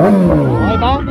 Okay ba?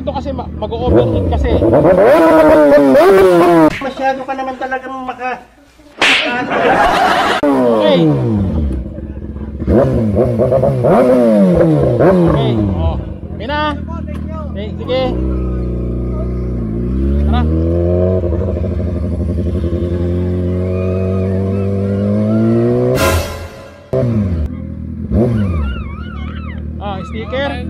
Masyado kasi ma- mag-overheat kasi. Masyado ka naman talagang maka... Okay. Okay. Oh. Okay na. Okay, sige. Tara. Ah, sticker.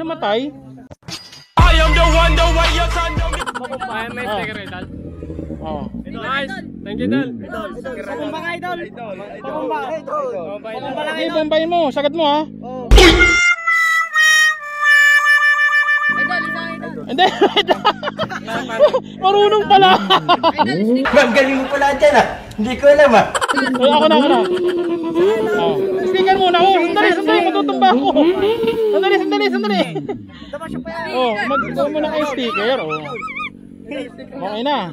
Namatay. I am the one, the way your son don't Ay, may sticker idol. Oh. Nice. Thank you, Dal. Sige, bombayin mo. Sagad mo ha. Hindi. Marunong pala. Ang galing mo pala dyan ah. Hindi ko alam ah. Ay, ako na, ako na. Oh. Sticker muna. Oh, sandali, sandali. Matutumba ako. Sandali, sandali, sandali. Oh, mag-go mo na kay sticker. Oh. Okay na.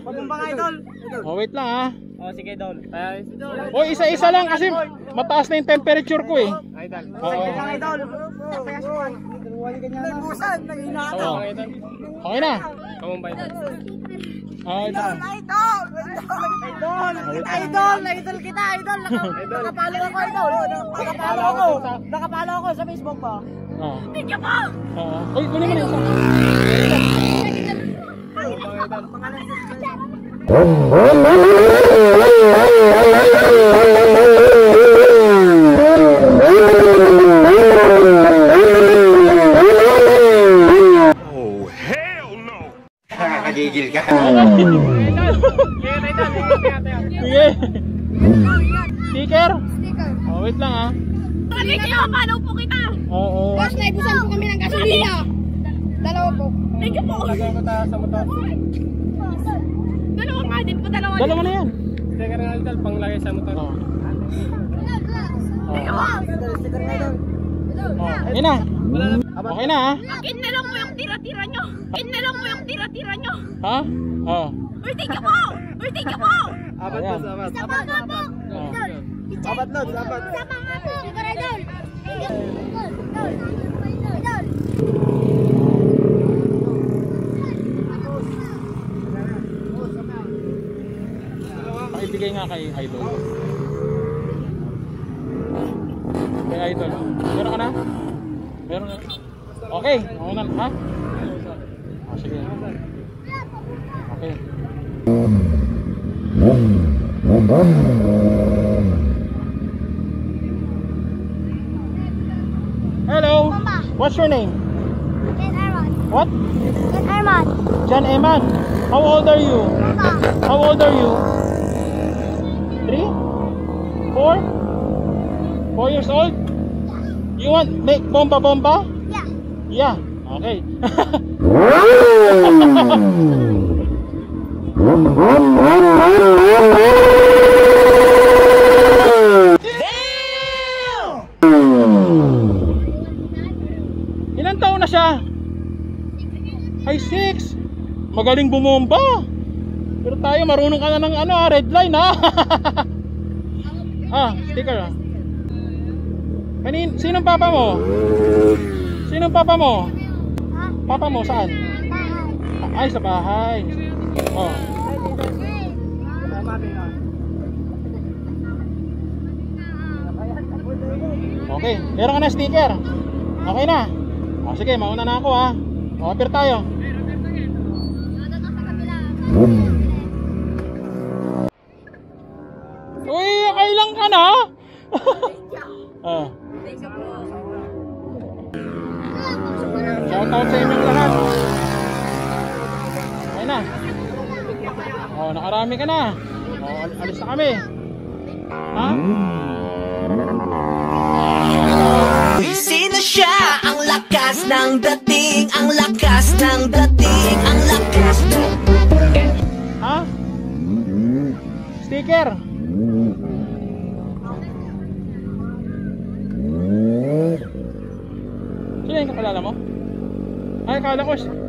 Oh, wait lang ha. Oh, sige, Dol. Tayo. Oh, isa-isa lang kasi mataas na yung temperature ko eh. Ay, Dal. Oo. Oo. Okay na. Kamumbay, Dal. Ah, ito. Idol! Idol kita! Idol! Naka- Nakapalo ako, idol! Nakapalo ako! Nakapalo ako sa Facebook ko! Oo. Oo. Uy, kunin mo na isa. Nakakagigil ka. Sige. Sticker? Oh, wait lang ah. Sabi kayo, follow po kita. Oo. Boss, naibusan po kami ng gasolina! Dalawa po. Thank you po. Lagay ko tayo sa motor. Dalawa nga din po, dalawa. Dalawa na yan. Sticker nga, Dal. Panglagay sa motor. Oo. Oo. Oh, yun na. Okay na ah. Akin na lang po yung tira-tira nyo. Akin na lang po yung tira-tira nyo. Ha? Oo. Uy, thank you po. Thank you po. Apat na, apat. Sama nga po. Apat na, apat. Sama nga po. Sige, idol. Idol. Idol. Idol. Pakibigay nga kay Idol. Kay Idol. Meron ka na? Meron na? Okay. Ako na. Ha? Ah, sige. Okay. Hello. What's your name? Ken Arman. What? Ken Arman. John Eman. How old are you? How old are you? Three? Four? Four years old? You want make bomba bomba? Yeah. Yeah. Okay. Ilan taon na siya? Ay, six. Magaling bumomba. Pero tayo, marunong ka na ng ano, ah, red line ha. ah, sticker ah. Kanin, sinong papa mo? Sinong papa mo? Papa mo, saan? Ay, sa bahay. Oh. Okay, meron ka na sticker. Okay na. O, sige, mauna na ako ha. O, appear tayo. oh. Shout out sa inyong lahat. Okay na. Oh, nakarami ka na. Oh, al- alis na kami. Ha? Sino siya? Ang lakas ng dating Ang lakas ng dating Ang lakas ng Ha? Sticker. Sino yung kapalala mo? Ay, kala ko.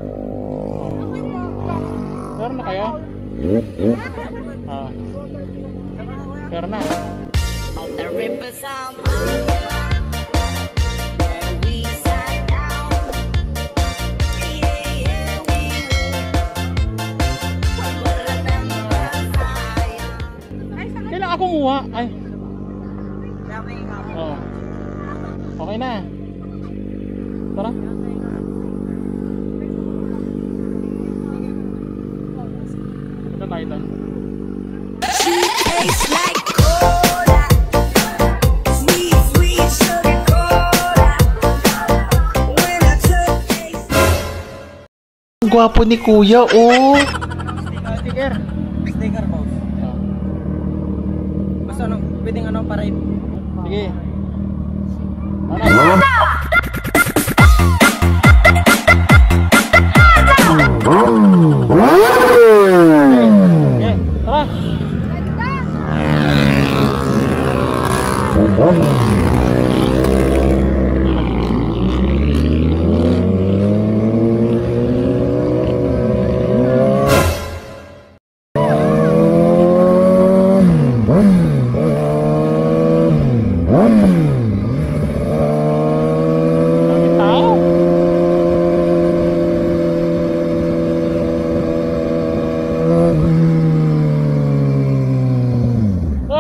Kumuha? Ay. Oo. Okay na. Tara. Ito tayo doon. Tastes like cola Sweet, sweet sugar cola When I took taste Ang gwapo ni kuya, oh. Sticker. Sticker boss. Oh. Basta ano, pwedeng ano para Sige. Ano? Okay,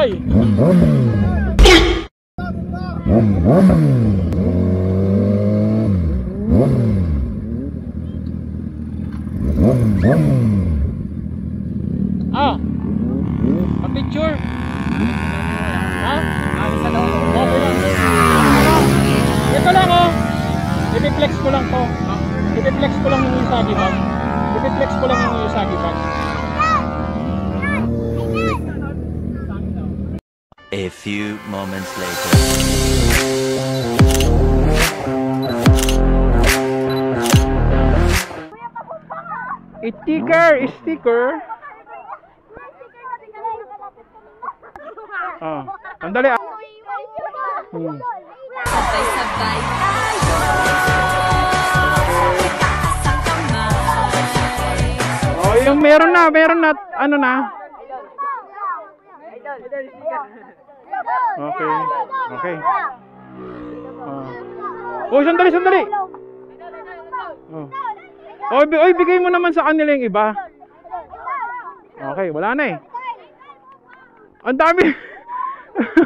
Hoy! Ah! Pa-picture! Ha? Okay lang. Ito lang oh! Ipiplex ko lang to. Ipiplex ko lang yung Usagi bag. Ipiplex ko lang yung Usagi bag. A few moments later. Sticker! Sticker! Ah, andali ah. Hmm. Sabay-sabay tayo Oh, yung meron na, meron na, ano na. Okay. Okay. Ah. Oh, sandali, sandali. Oh. Oh, bi- oy, bigay mo naman sa kanila yung iba. Okay, wala na eh. Ang dami.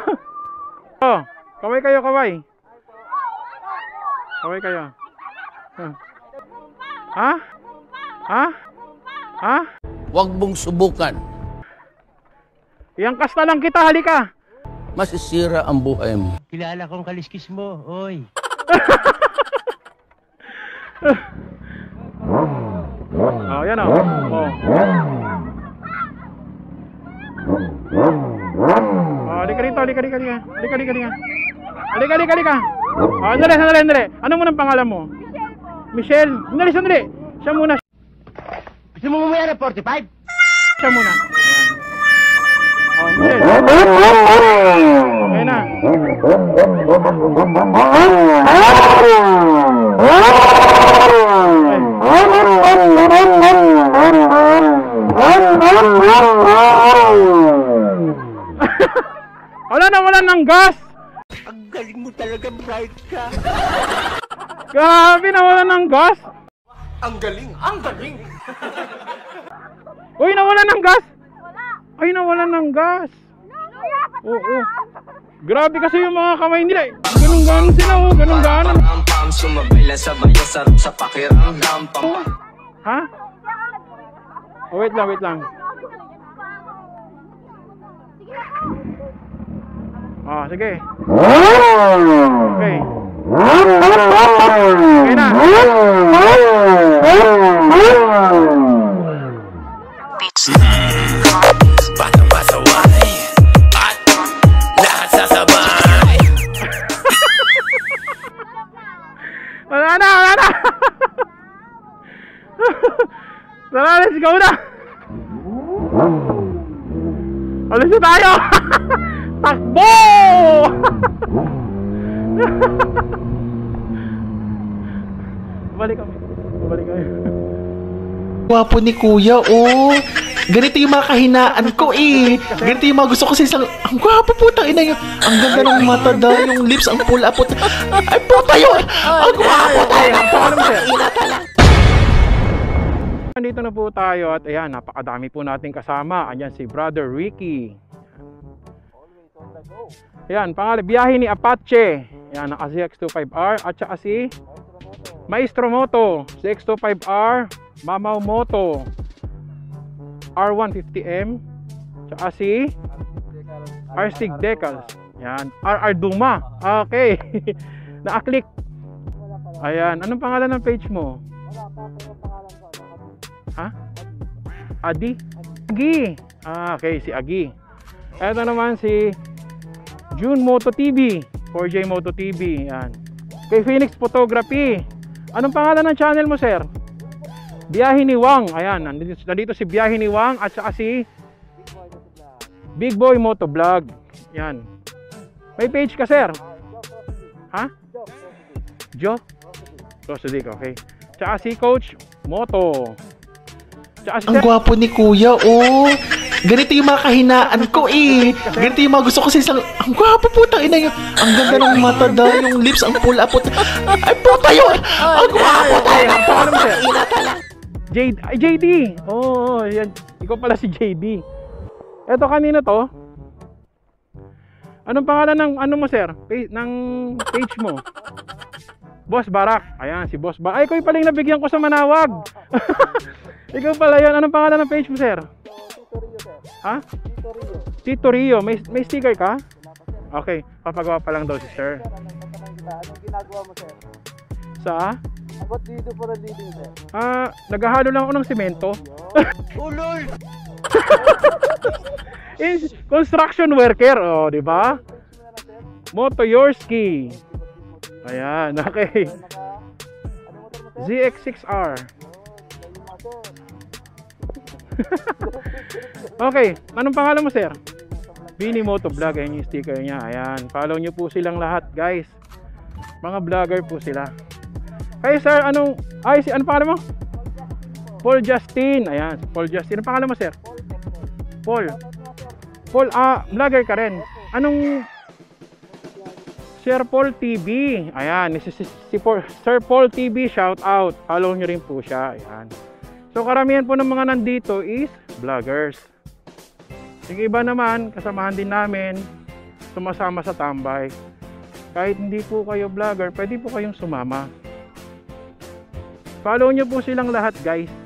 oh, kaway kayo, kaway. Kaway kayo. Ah. Ha? Ha? Ha? Huwag mong subukan. Yang kasta lang kita, halika. Masisira ang buhay mo. Kilala kong kaliskis mo, oy. Oh, yan oh. Oh. Oh, halika rito, halika, halika, halika. Halika, halika, halika. Halika, halika, halika. Oh, sandali, sandali, sandali. Ano muna ang pangalan mo? Michelle. Sandali, sandali. Siya muna. Gusto mo mamaya ng 45? Siya muna. Oh, na. Wala na, wala ng gas. Ang galing mo talaga, bright ka. Grabe, nawala ng gas. Ang galing! Ang galing! Uy, nawala ng gas. Ay, nawala ng gas. Oo. Grabe kasi yung mga kamay nila. eh. Ganun ganon sila, oh. Ganun ganon. Sumabay lang sabay sarap sa pakiramdam Ha? Oh, wait lang, wait lang. Oh, sige. Okay. Okay na. Batang pasaway At lahat sasabay Wala na, wala na. Tara, let's go na. Alis na tayo. Takbo! Balik kami. Balik kami. Gwapo ni kuya, oh. Ganito yung mga kahinaan ko eh. Ganito yung mga gusto ko sa isang... Ang gwapo putang ina yun. Ang ganda ng mata daw, yung lips, ang pula put. Ay puta yun! Ang gwapo tayo! Nandito na po tayo at ayan, napakadami po nating kasama. Ayan si Brother Ricky. Ayan, pangalan, biyahe ni Apache. Ayan, naka ZX25R at saka si Maestro Moto, ZX25R, Mamaw Moto, R150M, tsaka si R6 Decals. Ayan, RR Duma. Okay. Naka-click. Ayan, anong pangalan ng page mo? Ha? Adi? Agi. Ah, okay, si Agi. Ito naman si June Moto TV, 4J Moto TV. Yan. Kay Phoenix Photography. Anong pangalan ng channel mo, sir? Biyahe ni Wang. Ayan, nandito, nandito si Biyahe ni Wang at saka si Big Boy Moto Vlog. Yan. May page ka, sir? Ha? Joe? Rosadic, okay. Tsaka si Coach Moto. Tsaka si Ang Sir- gwapo ni kuya, oh. Ganito yung mga kahinaan ko eh. Ganito yung mga gusto ko sa isang... Ang gwapo putang ina yun. Ang ganda ng mata daw, yung lips, ang pula put. Ay puta yun! Ang gwapo tayo! Pangalan mo, sir? JD, ay, JD. Oo, oh, yan. Ikaw pala si JD. Eto kanina to. Anong pangalan ng ano mo, sir? Pa- ng page mo? Boss Barak. Ayan, si Boss Barak. Ay, ikaw pala yung nabigyan ko sa Manawag. ikaw pala yun. Anong pangalan ng page mo, sir? Ha? Tito Rio. May, may sticker ka? Okay, papagawa pa lang daw si sir. Anong ginagawa mo, sir? Sa? Ba't dito para dito, sir? Ah, naghahalo lang ako ng semento. Ulol! Is construction worker, oh, di ba? Moto Yorski. Ayan, okay. ZX6R. okay, anong pangalan mo, sir? Bini Moto Vlog, ayan yung sticker niya. Ayan, follow nyo po silang lahat, guys. Mga vlogger po sila. Kaya sir, anong, ay, si, ano pangalan mo? Paul Justin. Ayan, Paul Justin. Ano pangalan mo, sir? Paul. Paul, ah, vlogger ka rin. Anong Sir Paul TV. Ayan, si, si, si Paul- Sir Paul TV, shout out. Follow nyo rin po siya. Ayan. So, karamihan po ng mga nandito is vloggers. Yung iba naman, kasamahan din namin, sumasama sa tambay. Kahit hindi po kayo vlogger, pwede po kayong sumama. Follow nyo po silang lahat, guys.